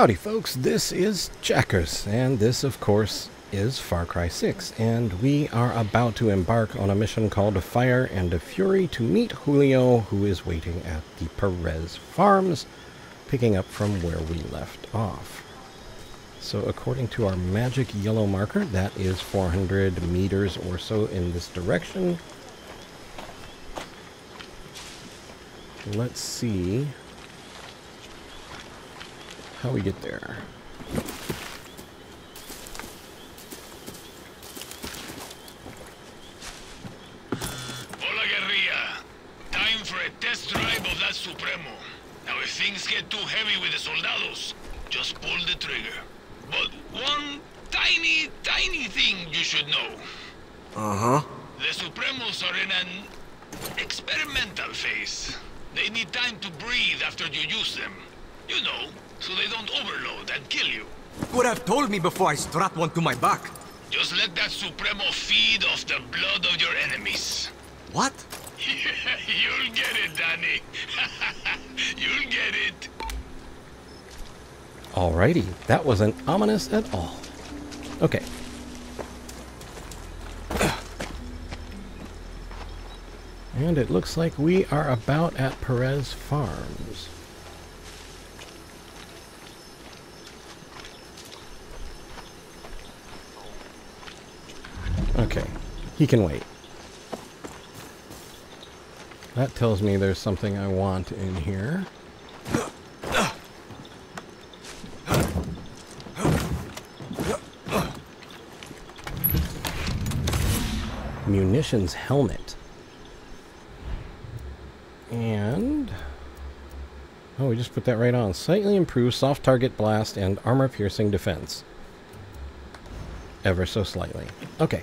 Howdy, folks. This is Checkers, and this, of course, is Far Cry 6. And we are about to embark on a mission called Fire and a Fury to meet Julio, who is waiting at the Perez Farms, picking up from where we left off. So, according to our magic yellow marker, that is 400 meters or so in this direction. Let's see how we get there. Hola, guerrilla. Time for a test drive of that Supremo. Now, if things get too heavy with the soldados, just pull the trigger. But one tiny, tiny thing you should know. Uh-huh. The Supremos are in an experimental phase. They need time to breathe after you use them. You know, so they don't overload and kill you. Could have told me before I strap one to my back. Just let that Supremo feed off the blood of your enemies. What? You'll get it, Danny. You'll get it. Alrighty, that wasn't ominous at all. Okay. And it looks like we are about at Perez Farms. Okay, he can wait. That tells me there's something I want in here. munitions helmet. And... Oh, we just put that right on. Slightly improved soft target blast and armor piercing defense. Ever so slightly. Okay.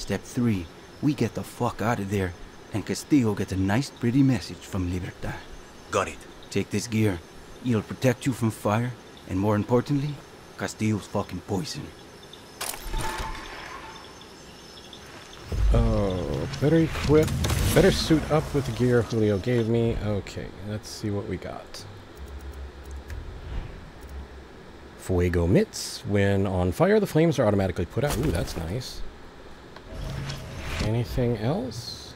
Step three, we get the fuck out of there, and Castillo gets a nice pretty message from Libertad. Got it. Take this gear. It'll protect you from fire, and more importantly, Castillo's fucking poison. Oh, better equip, better suit up with the gear Julio gave me. Okay, let's see what we got. Fuego mitts. When on fire, the flames are automatically put out. Ooh, that's nice. Anything else?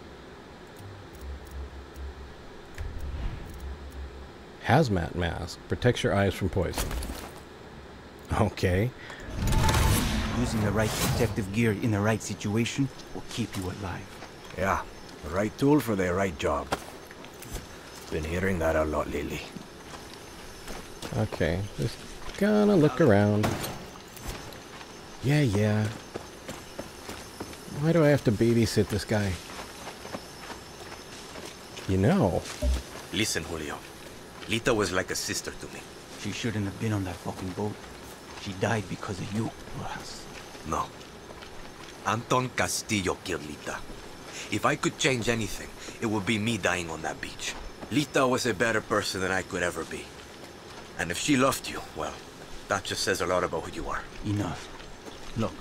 Hazmat mask. Protects your eyes from poison. Okay. Using the right protective gear in the right situation will keep you alive. Yeah, the right tool for the right job. Been hearing that a lot lately. Okay, just gonna look around. Yeah, yeah. Why do I have to babysit this guy? You know. Listen, Julio. Lita was like a sister to me. She shouldn't have been on that fucking boat. She died because of you, Rojas. No. Anton Castillo killed Lita. If I could change anything, it would be me dying on that beach. Lita was a better person than I could ever be. And if she loved you, well, that just says a lot about who you are. Enough. Look,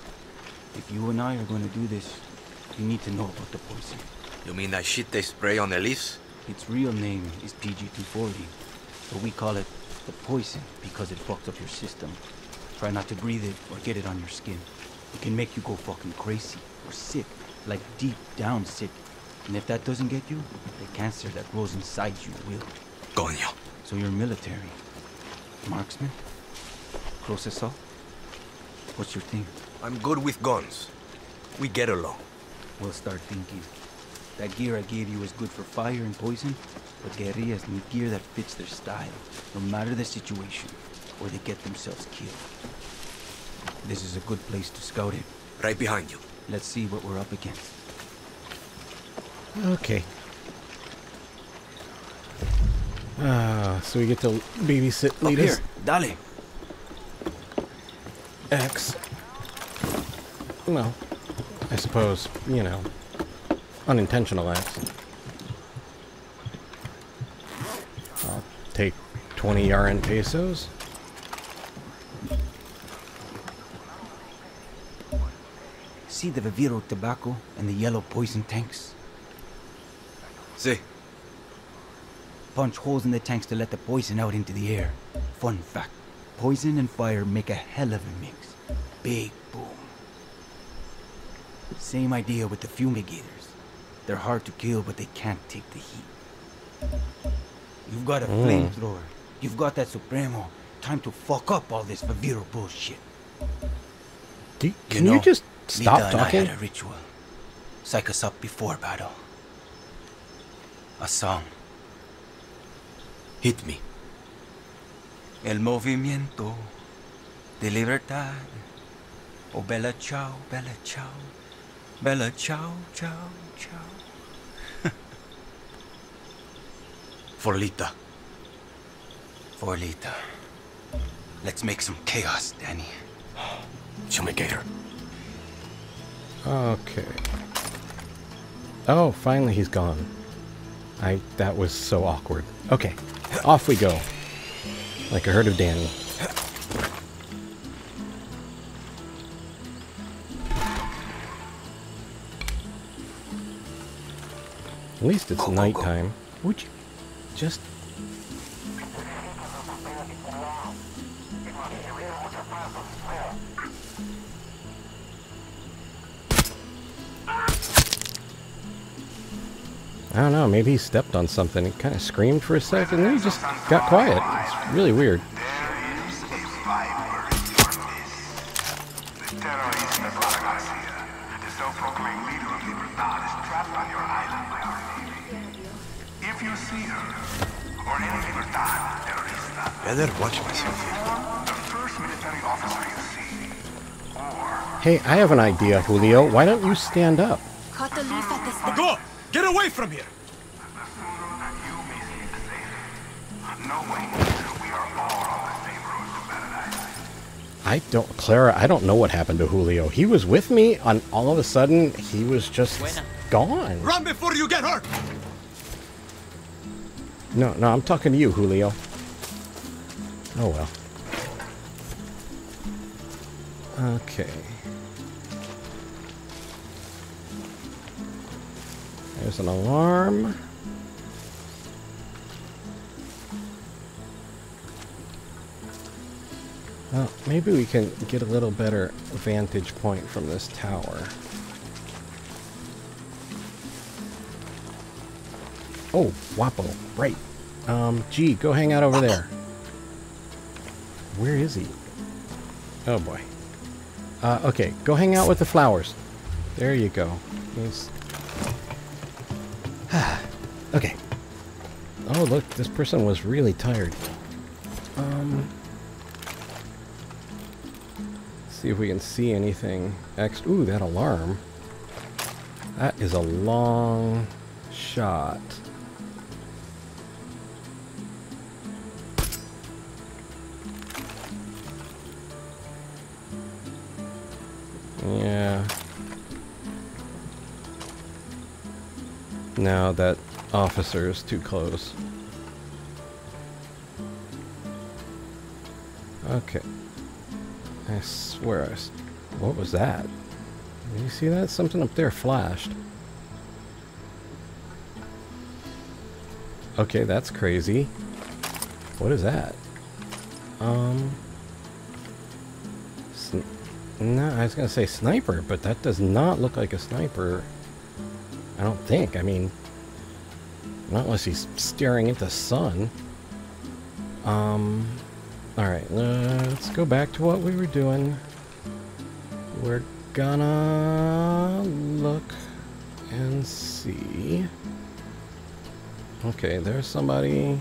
if you and I are going to do this, you need to know about the poison. You mean that shit they spray on Elise? Its real name is PG-240, but we call it the poison because it fucks up your system. Try not to breathe it or get it on your skin. It can make you go fucking crazy or sick, like deep down sick. And if that doesn't get you, the cancer that grows inside you will. Coño. So you're military. Marksman? Close assault? What's your thing? I'm good with guns. We get along. We'll start thinking. That gear I gave you is good for fire and poison, but guerrillas need gear that fits their style, no matter the situation, or they get themselves killed. This is a good place to scout it. Right behind you. Let's see what we're up against. Okay. Ah, so we get to babysit Up Lita's here, dale. ex. Well, I suppose, you know, unintentional acts. I'll take 20 RN pesos. See the Viviro tobacco and the yellow poison tanks? See, Punch holes in the tanks to let the poison out into the air. Fun fact, poison and fire make a hell of a mix. Big boom. Same idea with the fumigators. They're hard to kill, but they can't take the heat. You've got a mm. flamethrower. You've got that Supremo. Time to fuck up all this Viviro bullshit. Do, You can you, know, just Lita stop and I talking? had a ritual. Psych us up before battle. A song. hit me. El movimiento de libertad. Oh, bella ciao, bella ciao. Bella ciao, ciao, ciao. For Lita. For Let's make some chaos, Danny. Fumigator. Okay. Oh, finally he's gone. I that was so awkward. Okay. Off we go. Like a herd of Danny. At least it's Go, go, go. nighttime. Would you just I don't know, maybe he stepped on something. He kind of screamed for a second, and then he just got quiet. It's really weird. Hey, I have an idea, Julio. Why don't you stand up? Cut the leaf at the stem. Go! Get away from here! the sooner you may sleep safe, knowing we are all on the same road to paradise. I don't, Clara, I don't know what happened to Julio. He was with me, and all of a sudden, he was just gone. Run before you get hurt! No, no, I'm talking to you, Julio. Oh well. Okay. There's an alarm. Well, maybe we can get a little better vantage point from this tower. Oh, Guapo, right. Um, gee, go hang out over there. Where is he? Oh boy. Uh, okay, go hang out with the flowers. There you go. He's... okay. Oh, look, this person was really tired. Um... See if we can see anything. Ex Ooh, that alarm. That is a long shot. Yeah. Now that officer is too close. Okay. I swear I What was that? Did you see that? Something up there flashed. Okay, that's crazy. What is that? Um... No, I was gonna say sniper, but that does not look like a sniper. I don't think. I mean, not unless he's staring at the sun. Um, alright, let's go back to what we were doing. We're gonna look and see. Okay, there's somebody.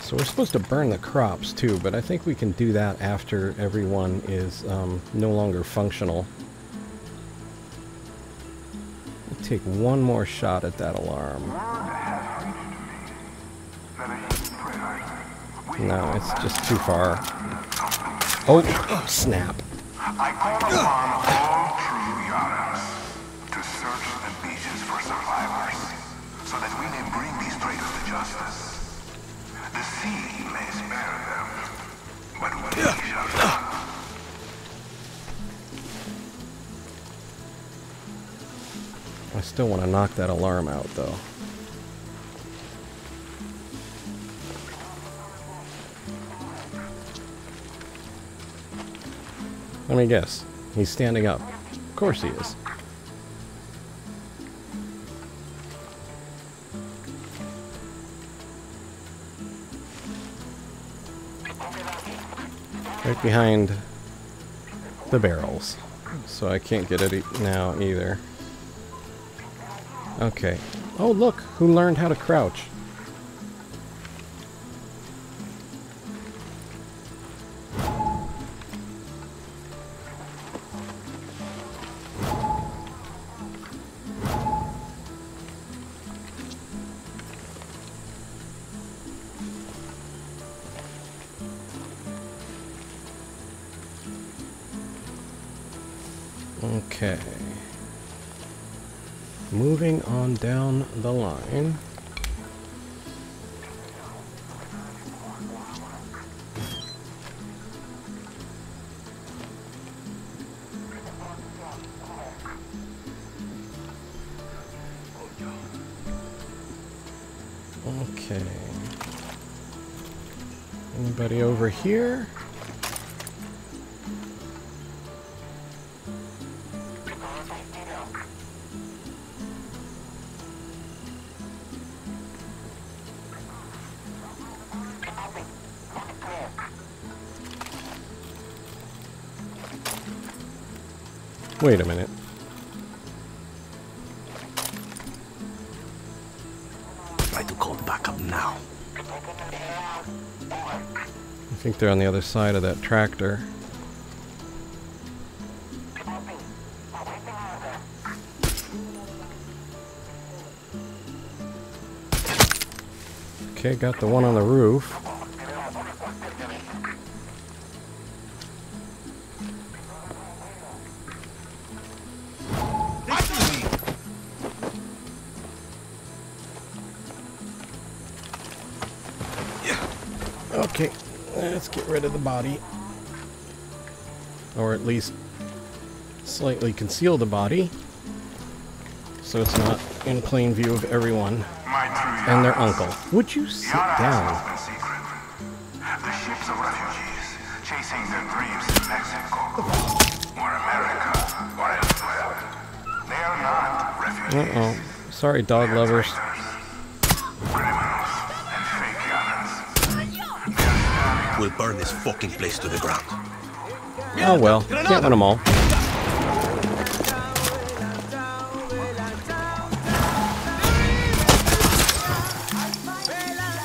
So we're supposed to burn the crops too, but I think we can do that after everyone is um, no longer functional. Take one more shot at that alarm. No, it's just too far. Oh, snap. I call upon all true Yarans to search the beaches for survivors, so that we may bring these traitors to justice. The sea may spare them, but we shall not. I still want to knock that alarm out, though. Let me guess. He's standing up. Of course he is. Right behind the barrels. So I can't get it e now either. Okay. Oh, look! Who learned how to crouch? Okay. Anybody over here? Wait a minute. I think they're on the other side of that tractor. Okay, got the one on the roof. At least slightly conceal the body. So it's not in plain view of everyone and their uncle. Would you sit down? has been secret. The ships of refugees chasing their dreams in Mexico, or America, or elsewhere. They are not refugees. Uh-oh. Sorry, dog lovers. Criminals and fake We'll burn this fucking place to the ground. Oh well, can't win them all.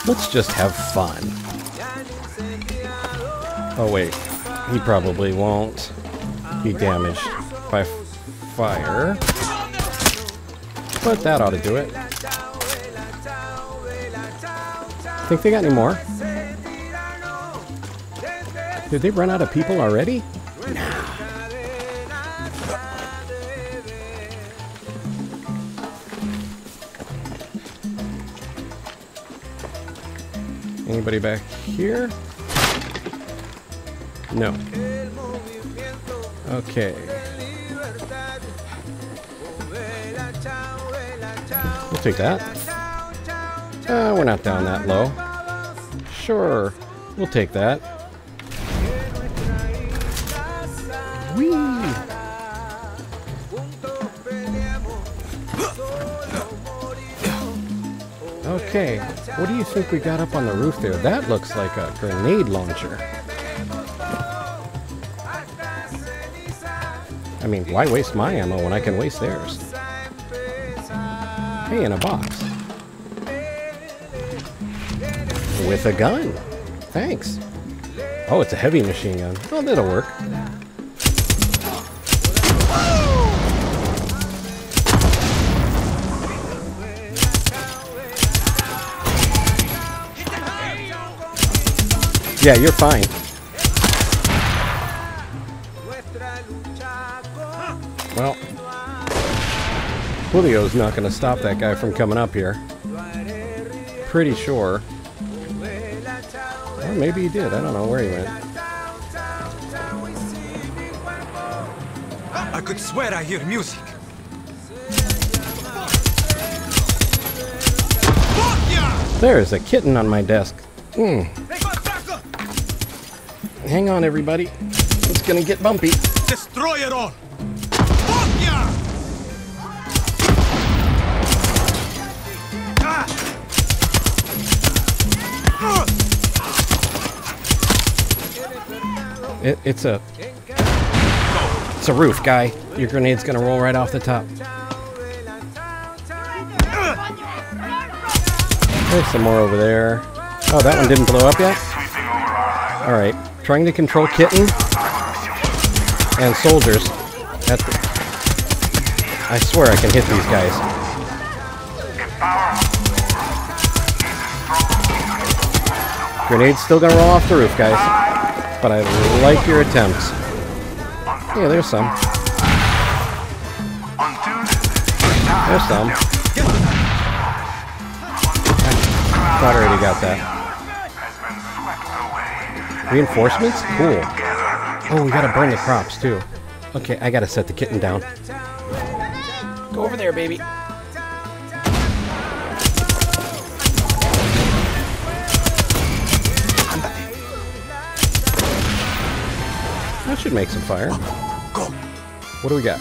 Let's just have fun. Oh wait, he probably won't be damaged by fire. But that ought to do it. Think they got any more? Did they run out of people already? Nah. Anybody back here? No. Okay. We'll take that. Uh, we're not down that low. Sure, we'll take that. Okay, what do you think we got up on the roof there? That looks like a grenade launcher. I mean, why waste my ammo when I can waste theirs? Hey, in a box. with a gun. Thanks. Oh, it's a heavy machine gun. Oh, that'll work. Yeah, you're fine. Well, Julio's not going to stop that guy from coming up here. Pretty sure. Or maybe he did. I don't know where he went. I could swear I hear music. There's a kitten on my desk. Hmm. Hang on, everybody. It's to get bumpy. Destroy it all! Fuck yeah! It, it's a it's a roof, guy. Your grenade's gonna roll right off the top. There's some more over there. Oh, that one didn't blow up yet. All right, trying to control kitten and soldiers. At the, I swear I can hit these guys. Grenade's still gonna roll off the roof, guys. But I like your attempts. Yeah, there's some. There's some. I already got that. Reinforcements? Cool. Oh, we gotta burn the crops too. Okay, I gotta set the kitten down. Go over there, baby. That should make some fire. Go! What do we got?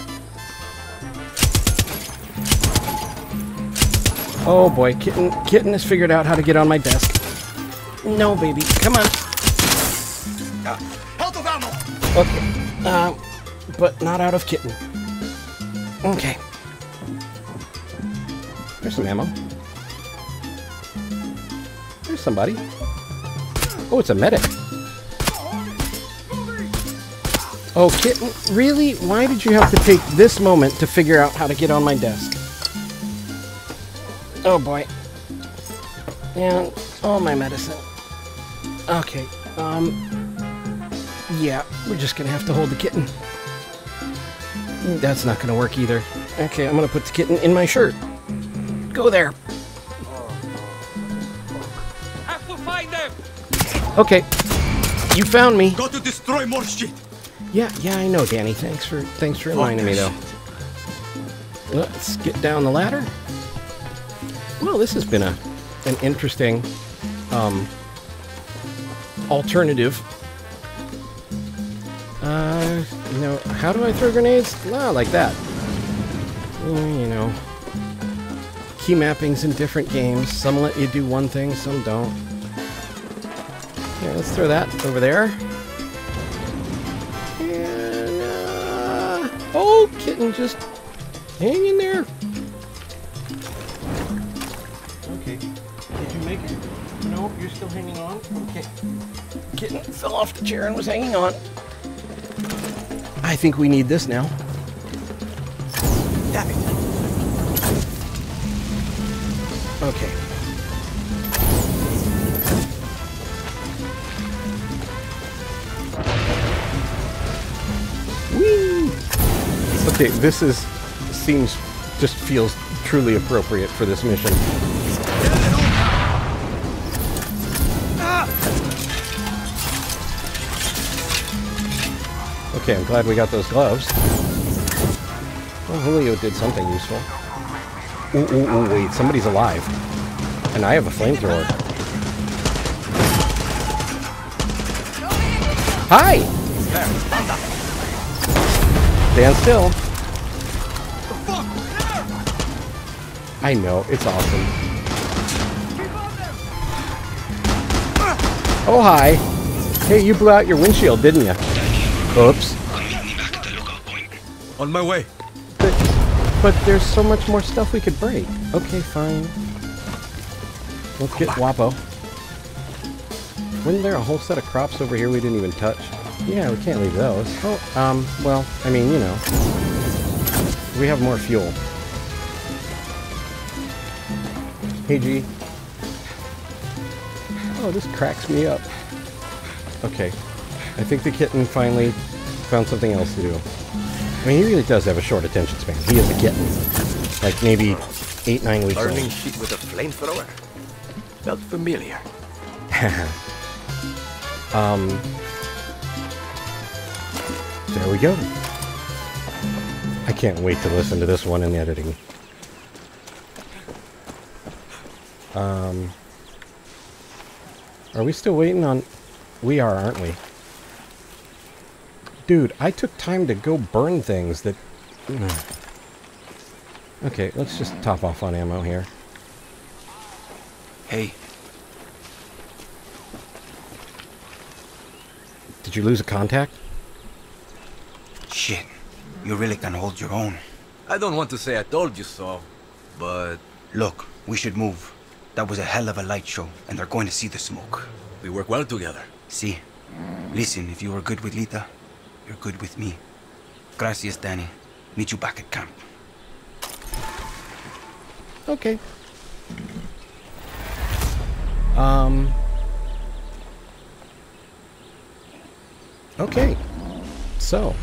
Oh boy, kitten, kitten has figured out how to get on my desk. No, baby, come on. Okay, uh, but not out of kitten. Okay. There's some ammo. There's somebody. Oh, it's a medic. Oh, kitten, really? Why did you have to take this moment to figure out how to get on my desk? Oh boy. And all my medicine. Okay, um, yeah, we're just gonna have to hold the kitten. That's not gonna work either. Okay, I'm gonna put the kitten in my shirt. Go there. Have to find them! Okay, you found me. Got to destroy more shit! Yeah, yeah, I know, Danny. Thanks for thanks for reminding me, though. Let's get down the ladder. Well, this has been a an interesting um, alternative. Know, how do I throw grenades? Ah, like that. You know, key mappings in different games. Some let you do one thing, some don't. Yeah, let's throw that over there. And, uh, oh, kitten, just hang in there. Okay. Did you make it? No, you're still hanging on? Okay. Kitten fell off the chair and was hanging on. I think we need this now. Damn it! Okay. Whee! Okay, this is seems just feels truly appropriate for this mission. Okay, I'm glad we got those gloves. Julio did something useful. Ooh, ooh, ooh, wait, somebody's alive. And I have a flamethrower. Hi! Stand still. I know, it's awesome. Oh, hi. Hey, you blew out your windshield, didn't you? Oops. Back at the lookout point. On my way. But, but there's so much more stuff we could break. Okay, fine. Let's get Guapo. Wasn't there a whole set of crops over here we didn't even touch? Yeah, we can't leave those. Oh, um, well, I mean, you know. We have more fuel. Hey, G. Oh, this cracks me up. Okay. I think the kitten finally found something else to do. I mean, he really does have a short attention span. He is a kitten. Like, maybe eight, nine weeks Burning old. shit with a flamethrower? Felt familiar. um, there we go. I can't wait to listen to this one in the editing. Um, are we still waiting on... We are, aren't we? Dude, I took time to go burn things that... Okay, let's just top off on ammo here. Hey, Did you lose a contact? shit. You really can hold your own. I don't want to say I told you so, but Look, we should move. That was a hell of a light show, and they're going to see the smoke. we work well together. See? Listen, if you are good with Lita, you're good with me. Gracias, Danny. Meet you back at camp. Okay. Um. Okay. So.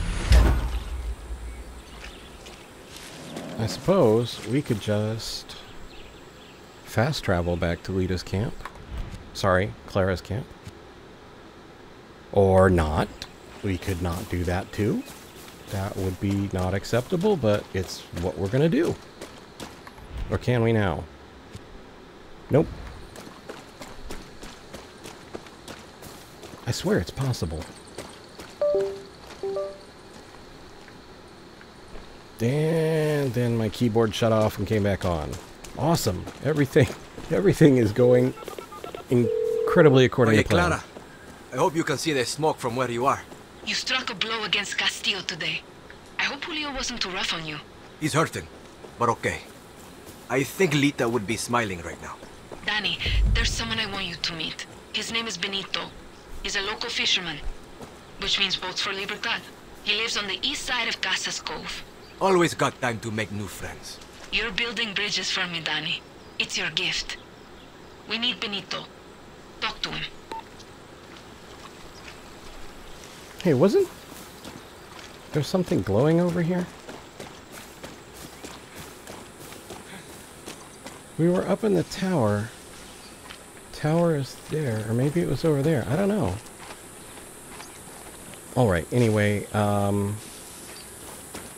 I suppose we could just fast travel back to Lita's camp. Sorry, Clara's camp. Or not. We could not do that too. That would be not acceptable, but it's what we're going to do. Or can we now? Nope. I swear it's possible. And then my keyboard shut off and came back on. Awesome. Everything everything is going incredibly according Oye, to plan. Clara, I hope you can see the smoke from where you are. You struck a blow against Castillo today. I hope Julio wasn't too rough on you. He's hurting, but okay. I think Lita would be smiling right now. Danny, there's someone I want you to meet. His name is Benito. He's a local fisherman, which means boats for Libertad. He lives on the east side of Casas Cove. Always got time to make new friends. You're building bridges for me, Danny. It's your gift. We need Benito. Talk to him. Hey, wasn't there something glowing over here? We were up in the tower. Tower is there, or maybe it was over there. I don't know. Alright, anyway, um,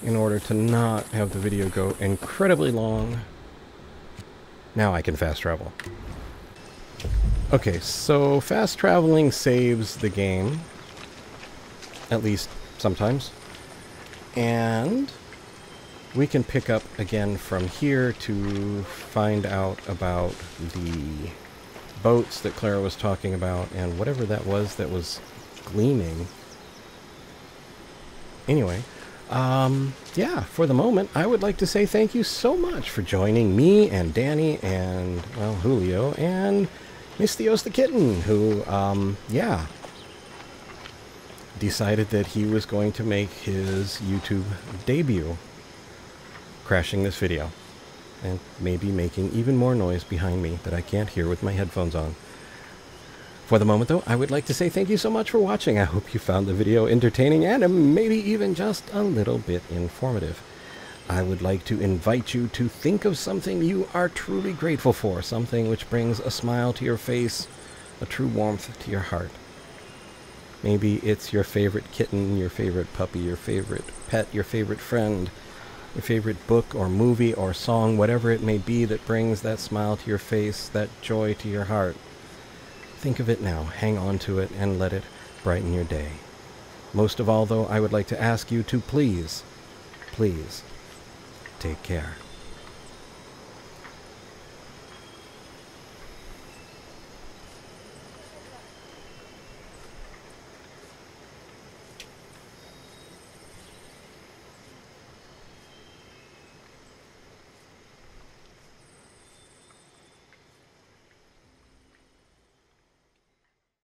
in order to not have the video go incredibly long, now I can fast travel. Okay, so fast traveling saves the game at least sometimes. And we can pick up again from here to find out about the boats that Clara was talking about and whatever that was that was gleaming. Anyway, um, yeah, for the moment, I would like to say thank you so much for joining me and Danny and, well, Julio and Misthios the Kitten, who, um, yeah, decided that he was going to make his YouTube debut, crashing this video, and maybe making even more noise behind me that I can't hear with my headphones on. For the moment, though, I would like to say thank you so much for watching. I hope you found the video entertaining and maybe even just a little bit informative. I would like to invite you to think of something you are truly grateful for, something which brings a smile to your face, a true warmth to your heart. Maybe it's your favorite kitten, your favorite puppy, your favorite pet, your favorite friend, your favorite book or movie or song, whatever it may be that brings that smile to your face, that joy to your heart. Think of it now, hang on to it, and let it brighten your day. Most of all, though, I would like to ask you to please, please, take care.